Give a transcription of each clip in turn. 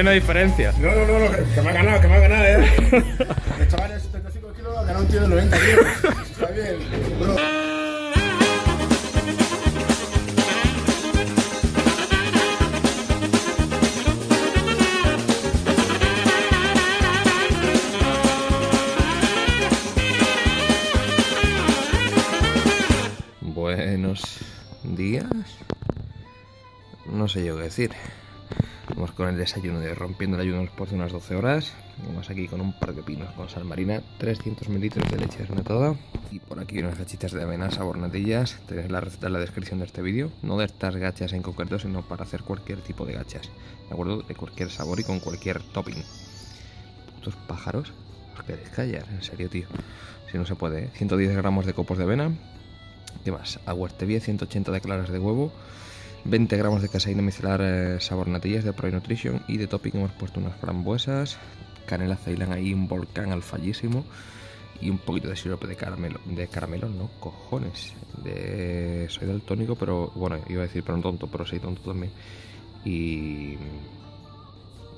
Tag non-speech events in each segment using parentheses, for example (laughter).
hay una diferencia. No, no, no, no, que, que me ha ganado, que me ha ganado, eh. (laughs) El chaval de 75 kilos ha ganado un tío de 90 kilos. Está bien, bro. Buenos días. No sé yo qué decir. Con el desayuno de rompiendo el ayuno después de unas 12 horas. Vamos aquí con un par de pinos con sal marina, 300 mililitros de leche desnatada y por aquí unas gachitas de avena sabor natillas. Tenéis la receta en la descripción de este vídeo. No de estas gachas en concreto, sino para hacer cualquier tipo de gachas. ¿De acuerdo? De cualquier sabor y con cualquier topping. Estos pájaros, os queréis callar, en serio, tío. Si no se puede, ¿eh? 110 gramos de copos de avena. ¿Qué más? Agua Stevia, 180 de claras de huevo. 20 gramos de caseína micelar eh, sabor natillas de Pro Nutrition y de topping hemos puesto unas frambuesas, canela ceilán ahí, un volcán alfallísimo y un poquito de sirope de caramelo. De caramelo, no, cojones. De... Soy daltónico, pero bueno, iba a decir pero no tonto, pero soy tonto también. Y...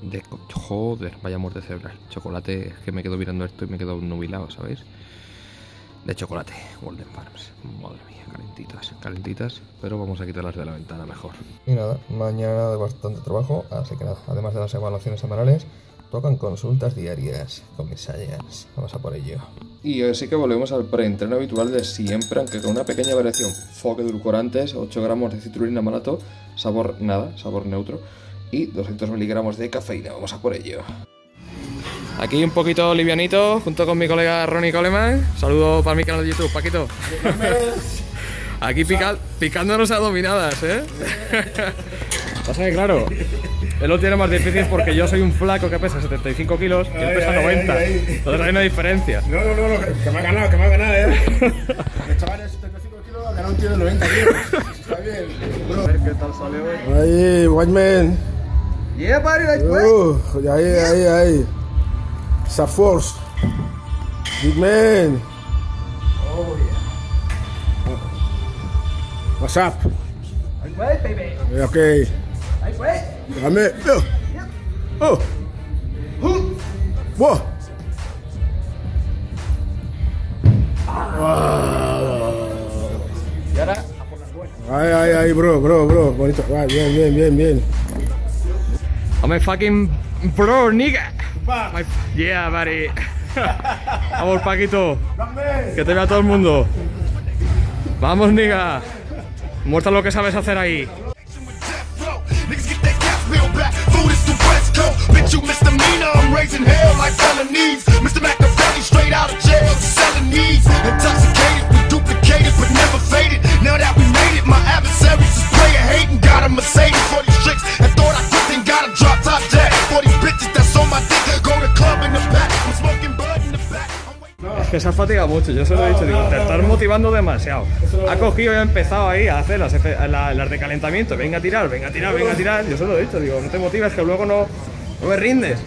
De... Joder, vaya muerte cerebral. Chocolate, es que me quedo mirando esto y me quedo nubilado, ¿sabéis? De chocolate, Golden Farms. Madre mía, calentitas, calentitas, pero vamos a quitarlas de la ventana mejor. Y nada, mañana de bastante trabajo, así que nada, además de las evaluaciones semanales, tocan consultas diarias con mis Saiyans. Vamos a por ello. Y así que volvemos al preentreno habitual de siempre, aunque con una pequeña variación. Foque edulcorantes, 8 gramos de citrulina malato, sabor nada, sabor neutro, y 200 miligramos de cafeína. Vamos a por ello. Aquí un poquito livianito, junto con mi colega Ronnie Coleman. Saludo para mi canal de YouTube, Paquito. (laughs) Aquí pica- picándonos a dominadas, ¿eh? Pasa que claro, él lo tiene más difícil porque yo soy un flaco que pesa 75 kilos y él pesa ay, 90. ay, ay. Entonces hay una diferencia. No, no, no, no, que, que me ha ganado, que me ha ganado, eh. El chaval de 75 kilos ha ganado un tío de 90 kilos. Está bien, bro. ¿Qué tal sale hoy? Ahí, white man. Yeah, buddy, like Uh, ahí, ahí, ahí. It's a force. Big man. Oh, What's up? Wait, baby. Yeah, Okay. Wait. Dame. Oh. Oh. Whoa. Y ahora, Ay, ay, ay, bro, bro, bro. Bonito. Ah, bien, bien, bien, bien. I'm a fucking bro, nigga. My- yeah, buddy. (laughs) Vamos, Paquito. Que te vea todo el mundo. Vamos, nigga. Muestra lo que sabes hacer ahí. Food is player hating. Got a Mercedes for these tricks. And thought I then got a drop top jack. Que se ha fatigado mucho, yo se lo he dicho, digo, te estás motivando demasiado. Ha cogido y ha empezado ahí a hacer las, efe- la- las de calentamiento, venga a tirar, venga a tirar, venga a tirar. Yo se lo he dicho, digo, no te motives que luego no, no me rindes.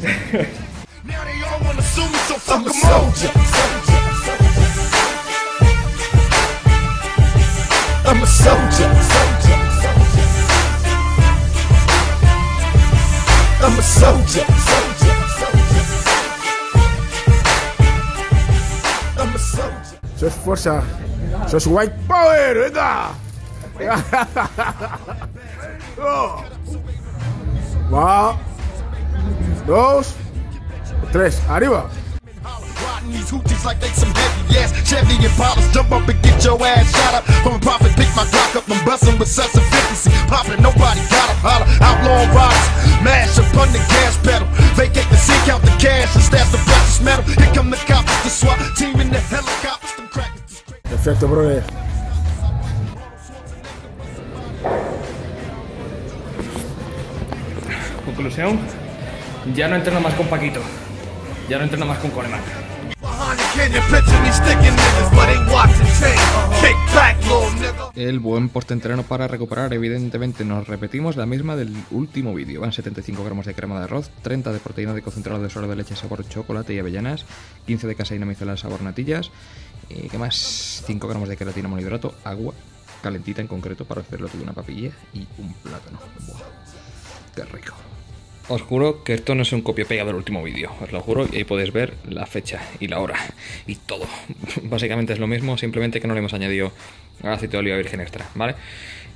I'm a soldier. Eso es fuerza. Eso es white power. Venga. (laughs) Va. Dos. Tres. Arriba. Riding these hoochies like they some heavy ass Chevy Impalas. Jump up and get your ass shot up. From a profit, pick my Glock up. I'm busting with such efficiency. Popping, nobody got up. Holler, outlaw riders. Mash up on the gas pedal. Vacate the seat, count the cash and stash the precious metal. Here come the cops, the SWAT team in the helicopters. Them crackers. Perfecto, brother. Conclusión, ya no entreno más con Paquito, ya no entreno más con Coleman. El buen postentreno para recuperar, evidentemente nos repetimos la misma del último vídeo. Van 75 gramos de crema de arroz, 30 de proteína de concentrado de suero de leche sabor chocolate y avellanas, 15 de caseína micelar sabor natillas, y ¿qué más? 5 gramos de queratina monohidrato, agua, calentita en concreto para hacerlo todo una papilla y un plátano. Buah, qué rico. Os juro que esto no es un copia-pega del último vídeo, os lo juro, y ahí podéis ver la fecha y la hora y todo. (laughs) Básicamente es lo mismo, simplemente que no le hemos añadido aceite de oliva virgen extra, ¿vale?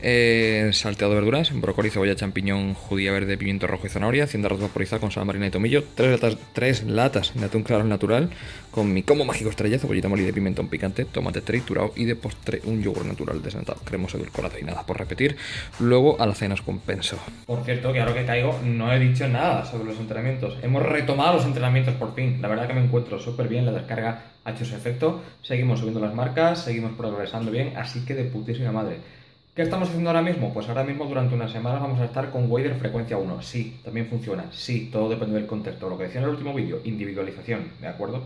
Eh, salteado de verduras, brócoli, cebolla, champiñón, judía verde, pimiento rojo y zanahoria, hacienda arroz vaporizada con sal marina y tomillo, tres latas, tres latas de atún claro natural, con mi como mágico estrella, cebollita molida de pimentón picante, tomate triturado y de postre un yogur natural desnatado, cremoso, edulcorado y nada por repetir. Luego a la cena os compenso. Por cierto, que ahora que caigo, no he dicho nada sobre los entrenamientos. Hemos retomado los entrenamientos por fin. La verdad que me encuentro súper bien, la descarga ha hecho su efecto. Seguimos subiendo las marcas, seguimos progresando bien, así que de putísima madre. ¿Qué estamos haciendo ahora mismo? Pues ahora mismo durante unas semanas vamos a estar con Wader frecuencia 1. Sí, también funciona. Sí, todo depende del contexto. Lo que decía en el último vídeo, individualización, ¿de acuerdo?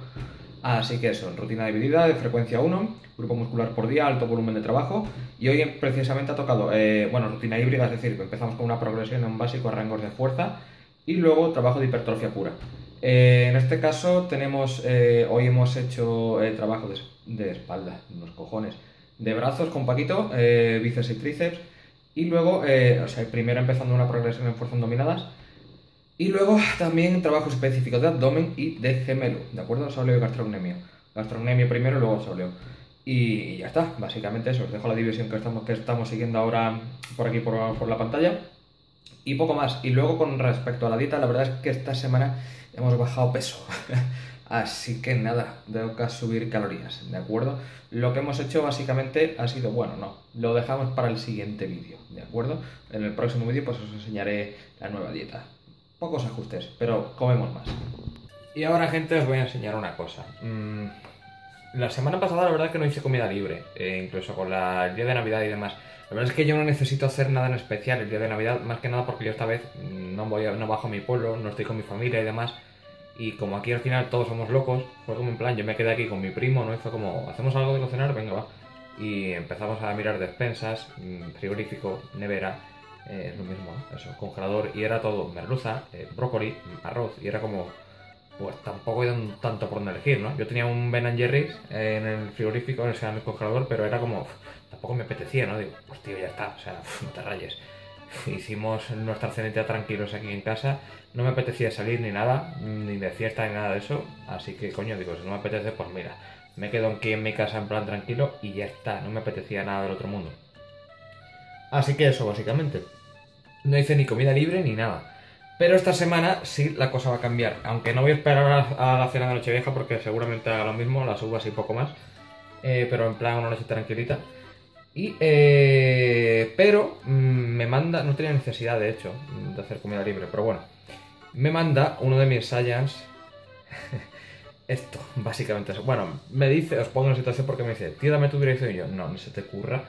Así que eso, rutina dividida de frecuencia 1, grupo muscular por día, alto volumen de trabajo. Y hoy precisamente ha tocado, eh, bueno, rutina híbrida, es decir, empezamos con una progresión en básico a rangos de fuerza y luego trabajo de hipertrofia pura. Eh, en este caso tenemos, eh, hoy hemos hecho trabajo de, espalda, unos cojones de brazos con Paquito, eh, bíceps y tríceps. Y luego, eh, o sea, primero empezando una progresión en fuerzas dominadas. Y luego también trabajos específicos de abdomen y de gemelo, ¿de acuerdo? Sóleo y gastrocnemio. Gastrocnemio primero y luego sóleo. Y ya está, básicamente eso. Os dejo la división que estamos, que estamos siguiendo ahora por aquí por, por la pantalla. Y poco más. Y luego con respecto a la dieta, la verdad es que esta semana hemos bajado peso. (laughs) Así que nada, tengo que subir calorías, ¿de acuerdo? Lo que hemos hecho básicamente ha sido, bueno, no, lo dejamos para el siguiente vídeo, ¿de acuerdo? En el próximo vídeo pues os enseñaré la nueva dieta. Pocos ajustes, pero comemos más. Y ahora gente os voy a enseñar una cosa. Mm, la semana pasada la verdad que no hice comida libre, eh, incluso con la, el día de Navidad y demás. La verdad es que yo no necesito hacer nada en especial el día de Navidad, más que nada porque yo esta vez no, voy no bajo a mi pueblo, no estoy con mi familia y demás. Y como aquí al final todos somos locos, fue como en plan, yo me quedé aquí con mi primo, ¿no? Y fue como, ¿hacemos algo de cocinar? Venga, va. Y empezamos a mirar despensas, mm, frigorífico, nevera, eh, es lo mismo, eso, congelador, y era todo merluza, eh, brócoli, arroz, y era como, pues tampoco hay tanto por donde elegir, ¿no? Yo tenía un Ben Jerry's en el frigorífico, en el congelador, pero era como, tampoco me apetecía, ¿no? Digo, pues tío, ya está, o sea, (laughs) no te rayes. (laughs) Hicimos nuestra cenita tranquilos aquí en casa no me apetecía salir ni nada, ni de fiesta ni nada de eso. Así que, coño, digo, si no me apetece, pues mira, me quedo aquí en mi casa en plan tranquilo y ya está, no me apetecía nada del otro mundo. Así que eso, básicamente. No hice ni comida libre ni nada. Pero esta semana sí la cosa va a cambiar. Aunque no voy a esperar a, la cena de Nochevieja porque seguramente haga lo mismo, la subo así poco más. Eh, pero en plan una noche tranquilita. Y, eh, pero mm, me manda, no tenía necesidad de hecho de hacer comida libre, pero bueno me manda uno de mis Science (laughs) esto, básicamente eso. Bueno, me dice, os pongo en situación porque me dice, tío, dame tu dirección. Y yo, no, no se te ocurra,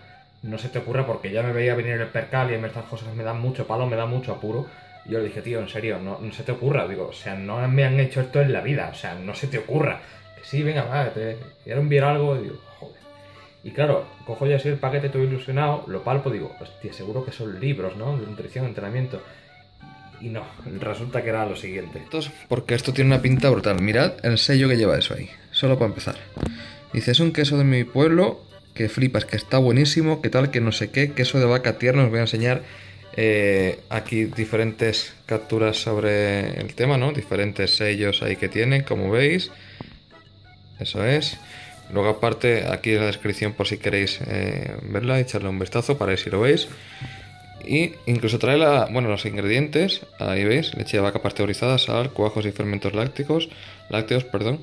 no se te ocurra porque ya me veía venir el percal y estas cosas me dan mucho palo, me da mucho apuro. Yo le dije, tío, en serio, no, no se te ocurra. Digo, o sea, no me han hecho esto en la vida, o sea, no se te ocurra. Que sí, venga, va, te quiero enviar algo. Y digo, joder. Y claro, cojo ya así el paquete todo ilusionado, lo palpo, digo, hostia, seguro que son libros, ¿no? De nutrición, entrenamiento. Y no, resulta que era lo siguiente. Porque esto tiene una pinta brutal. Mirad el sello que lleva eso ahí. Solo para empezar. Dice, es un queso de mi pueblo que flipas, que está buenísimo, que tal, que no sé qué. Queso de vaca tierno. Os voy a enseñar eh, aquí diferentes capturas sobre el tema, ¿no? Diferentes sellos ahí que tiene, como veis. Eso es. Luego aparte, aquí en la descripción por si queréis eh, verla, echarle un vistazo para ver si lo veis. Y incluso trae la, bueno, los ingredientes, ahí veis, leche de vaca pasteurizada, sal, cuajos y fermentos lácticos, lácteos, perdón.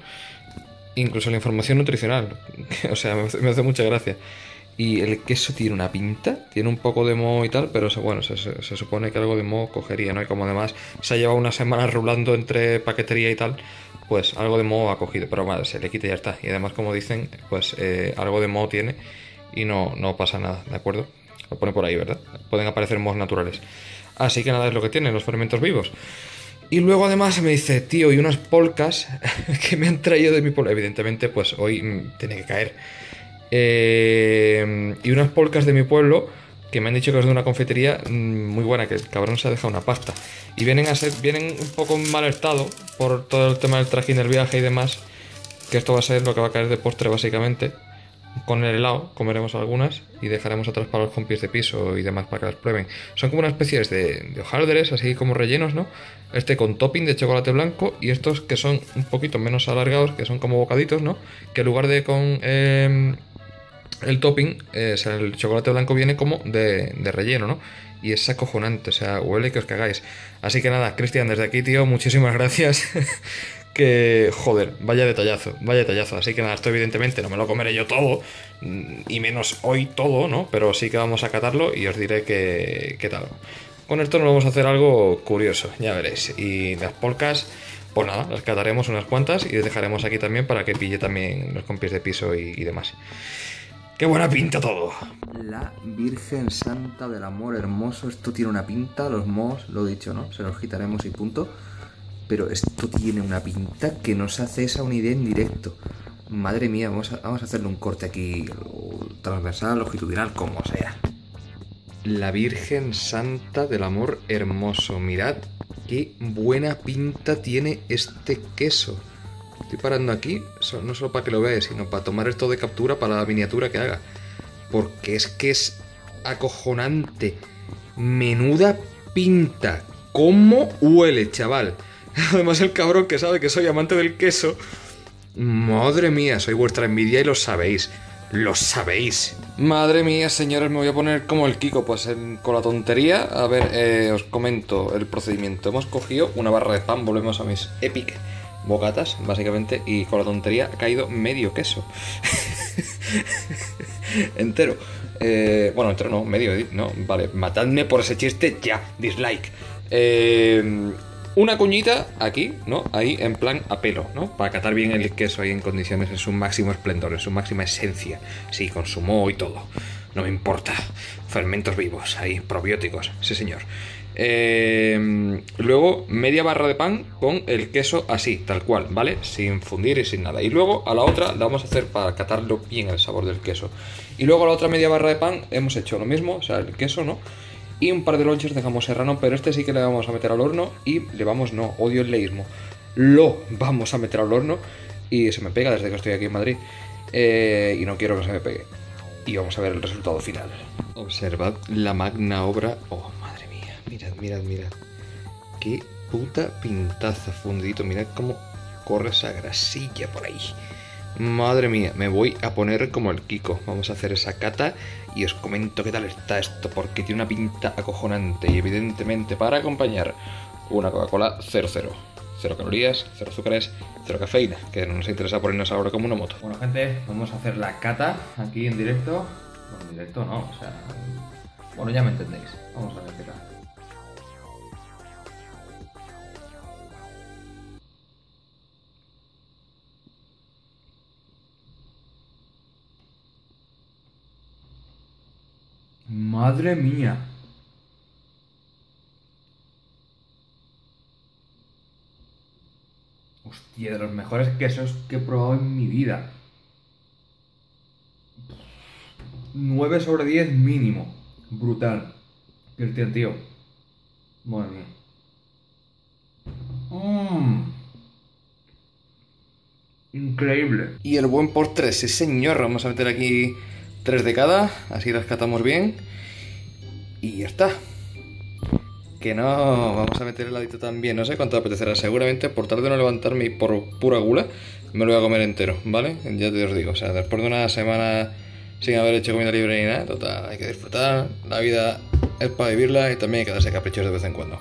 Incluso la información nutricional, (laughs) o sea, me hace, mucha gracia. Y el queso tiene una pinta, tiene un poco de moho y tal, pero bueno, se, supone que algo de moho cogería, ¿no? Y como además se ha llevado una semana rulando entre paquetería y tal, pues algo de moho ha cogido, pero vale, se le quita y ya está. Y además, como dicen, pues eh, algo de moho tiene y no, no pasa nada, ¿de acuerdo? Lo pone por ahí, ¿verdad? Pueden aparecer mohos naturales. Así que nada es lo que tienen los fermentos vivos. Y luego además me dice, tío, y unas polcas (laughs) que me han traído de mi pueblo. Evidentemente, pues hoy mm, tiene que caer. Eh, y unas polcas de mi pueblo que me han dicho que es de una confitería mm, muy buena, que el cabrón se ha dejado una pasta. Y vienen a ser, vienen un poco en mal estado por todo el tema del trajín del viaje y demás. Que esto va a ser lo que va a caer de postre básicamente. con el helado comeremos algunas y dejaremos otras para los compis de piso y demás para que las prueben. Son como una especie de, de hojaldres, así como rellenos, ¿no? Este con topping de chocolate blanco y estos que son un poquito menos alargados, que son como bocaditos, ¿no? Que en lugar de con eh, el topping, eh, el chocolate blanco viene como de, relleno, ¿no? Y es acojonante, o sea, huele que os cagáis. Así que nada, Cristian, desde aquí, tío, muchísimas (laughs) gracias. que, joder, vaya detallazo, vaya detallazo. Así que nada, esto evidentemente no me lo comeré yo todo, mm, y menos hoy todo, ¿no? Pero sí que vamos a catarlo y os diré qué, qué tal. Con esto nos vamos a hacer algo curioso, ya veréis. Y las polcas, pues nada, las cataremos unas cuantas y les dejaremos aquí también para que pille también los compis de piso y, y demás. ¡Qué buena pinta todo! La Virgen Santa del Amor Hermoso. Esto tiene una pinta, los mos, lo dicho, ¿no? Se los quitaremos y punto. Pero esto tiene una pinta que nos hace esa una idea en directo. Madre mía, vamos a, vamos a hacerle un corte aquí transversal, longitudinal, como sea. La Virgen Santa del Amor Hermoso. Mirad qué buena pinta tiene este queso. Estoy parando aquí, no solo para que lo veáis, sino para tomar esto de captura para la miniatura que haga. Porque es que es acojonante. Menuda pinta. ¿Cómo huele, chaval? (laughs) Además el cabrón que sabe que soy amante del queso. Madre mía, soy vuestra envidia y lo sabéis. Lo sabéis. Madre mía, señores, me voy a poner como el Kiko, pues en- con la tontería. A ver, eh, os comento el procedimiento. Hemos cogido una barra de pan, volvemos a mis epic bocatas, básicamente, y con la tontería ha caído medio queso. (laughs) entero. Eh, bueno, entero no, medio, eh, no, vale, matadme por ese chiste ya, dislike. Eh, una cuñita aquí, ¿no? Ahí en plan a pelo, ¿no? Para catar bien el queso ahí en condiciones, en su máximo esplendor, en su máxima esencia. Sí, con su moho y todo. No me importa. Fermentos vivos, ahí, probióticos, sí señor. Eh, luego media barra de pan con el queso así, tal cual, ¿vale? Sin fundir y sin nada. Y luego a la otra la vamos a hacer para catarlo bien el sabor del queso. Y luego a la otra media barra de pan hemos hecho lo mismo, o sea, el queso, ¿no? Y un par de lonches de jamón serrano, pero este sí que le vamos a meter al horno y le vamos, no, odio el leísmo. Lo vamos a meter al horno y se me pega desde que estoy aquí en Madrid. Eh, y no quiero que se me pegue. Y vamos a ver el resultado final. Observad la magna obra. Oh. Mirad, mirad, mirad. Qué puta pintaza fundidito. Mirad cómo corre esa grasilla por ahí. Madre mía, me voy a poner como el Kiko. Vamos a hacer esa cata y os comento qué tal está esto, porque tiene una pinta acojonante y evidentemente para acompañar una Coca-Cola 00. Cero calorías, cero azúcares, cero cafeína, que no nos interesa ponernos ahora como una moto. Bueno, gente, vamos a hacer la cata aquí en directo. Bueno, en directo no, o sea. Bueno, ya me entendéis. Vamos a ver Madre mía. Hostia, de los mejores quesos que he probado en mi vida. 9 sobre 10 mínimo. Brutal. Cristian, tío. Madre mía. Mmm. Increíble. Y el buen postre, sí señor. Vamos a meter aquí tres de cada, así las catamos bien. Y ya está. Que no, vamos a meter el ladito también. No sé cuánto apetecerá. Seguramente por tarde de no levantarme y por pura gula, me lo voy a comer entero, ¿vale? Ya te os digo. O sea, después de una semana sin haber hecho comida libre ni nada, total, hay que disfrutar. La vida es para vivirla y también hay que darse caprichos de vez en cuando.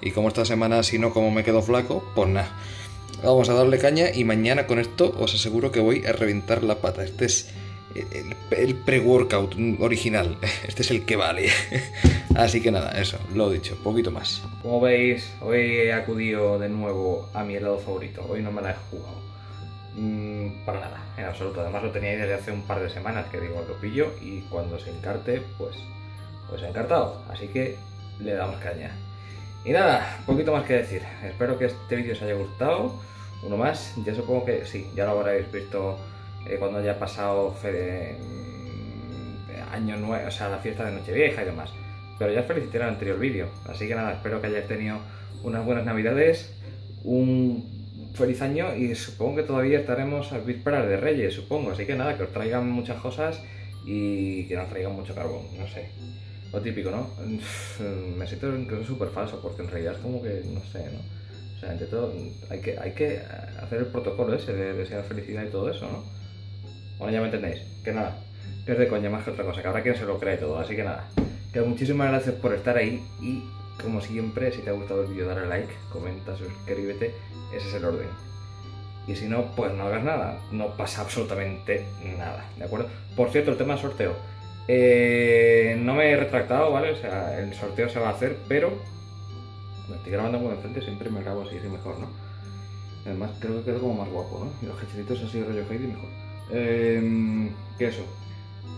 Y como esta semana, si no, como me quedo flaco, pues nada. Vamos a darle caña y mañana con esto os aseguro que voy a reventar la pata. Este es el, pre-workout original. (laughs) Este es el que vale. (laughs) Así que nada, eso, lo dicho, poquito más. Como veis, hoy he acudido de nuevo a mi helado favorito. Hoy no me la he jugado. Mm, para nada, en absoluto. Además lo tenía desde hace un par de semanas que digo, lo pillo y cuando se encarte, pues, pues encartado. Así que le damos caña. Y nada, poquito más que decir. Espero que este vídeo os haya gustado. Uno más, ya supongo que sí, ya lo habréis visto eh, cuando haya pasado mm, año nuevo, o sea, la fiesta de Nochevieja y demás. Pero ya os felicité en el anterior vídeo. Así que nada, espero que hayáis tenido unas buenas navidades, un feliz año y supongo que todavía estaremos a vísperas de Reyes, supongo. Así que nada, que os traigan muchas cosas y que nos traigan mucho carbón, no sé. Lo típico, ¿no? (laughs) Me siento incluso súper falso porque en realidad es como que, no sé, ¿no? O sea, entre todo, hay que, hay que hacer el protocolo ese de desear felicidad y todo eso, ¿no? Bueno, ya me entendéis. Que nada, que es de coña más que otra cosa, que habrá quien se lo cree todo, así que nada. Que muchísimas gracias por estar ahí y como siempre, si te ha gustado el vídeo, dale like, comenta, suscríbete, ese es el orden. Y si no, pues no hagas nada, no pasa absolutamente nada, ¿de acuerdo? Por cierto, el tema del sorteo. Eh, no me he retractado, ¿vale? O sea, el sorteo se va a hacer, pero estoy grabando muy enfrente, siempre me grabo así, así mejor, ¿no? Además, creo que quedo como más guapo, ¿no? Y los hecheritos así rollo Heidi mejor. Eh, ¿Qué eso?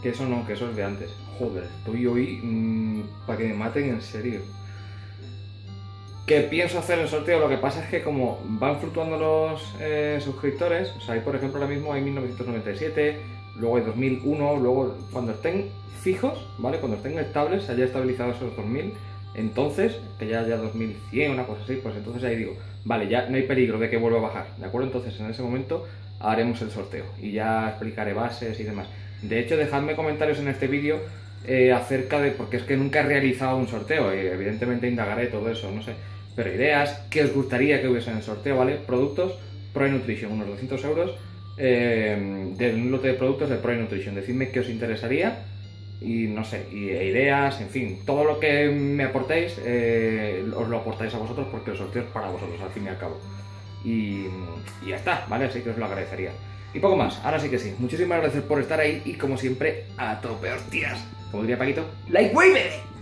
Que eso no, que eso es de antes. Joder, estoy hoy mm, para que me maten en serio. Que pienso hacer el sorteo, lo que pasa es que como van fluctuando los eh, suscriptores, o sea, hay por ejemplo ahora mismo hay 1997, luego hay 2001, luego cuando estén fijos, ¿vale? Cuando estén estables, se haya estabilizado esos 2000, entonces, que ya haya 2100, una cosa así, pues entonces ahí digo, vale, ya no hay peligro de que vuelva a bajar, ¿de acuerdo? Entonces en ese momento haremos el sorteo y ya explicaré bases y demás. De hecho, dejadme comentarios en este vídeo eh, acerca de, porque es que nunca he realizado un sorteo, y evidentemente indagaré todo eso, no sé, pero ideas, qué os gustaría que hubiese en el sorteo, ¿vale? Productos Pro Nutrition, unos 200 euros eh, de un lote de productos de Pro Nutrition. Decidme qué os interesaría y no sé, y, e ideas, en fin, todo lo que me aportéis, eh, os lo aportáis a vosotros porque el sorteo es para vosotros, al fin y al cabo. Y, ya está, ¿vale? Así que os lo agradecería. Y poco más, ahora sí que sí. Muchísimas gracias por estar ahí y como siempre, a tope hostias. Como diría Paquito, like wave.